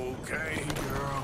Okay, girl.